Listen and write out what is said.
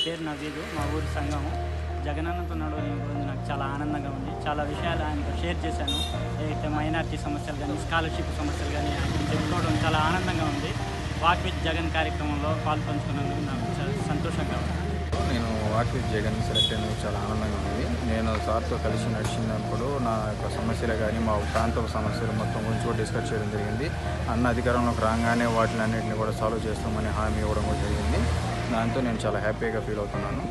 రోజు మా ఊరి సంఘము. జగనన్నతో నడవడం రోజు నాకు చాలా ఆనందంగా ఉంది. చాలా విషయాలు ఆయనకు షేర్ చేశాను. ఏదైతే మైనార్టీ సమస్యలు కానీ స్కాలర్షిప్ సమస్యలు కానీ ఆయన చెప్పుకోవడం చాలా ఆనందంగా ఉంది. వాక్ విత్ జగన్ కార్యక్రమంలో పాల్పంచుకున్నందుకు నాకు చాలా సంతోషంగా ఉంది. నేను వాక్ విత్ జగన్ సెలెక్ట్ అయినందుకు చాలా ఆనందంగా ఉంది. నేను సార్తో కలిసి నడిచినప్పుడు నా యొక్క సమస్యలు కానీ మా ప్రాంతం సమస్యలు మొత్తం గురించి కూడా డిస్కస్ చేయడం జరిగింది. అన్న అధికారంలోకి రాగానే వాటిని అన్నింటిని కూడా సాల్వ్ చేస్తామని హామీ ఇవ్వడం కూడా జరిగింది. దాంతో నేను చాలా హ్యాపీగా ఫీల్ అవుతున్నాను.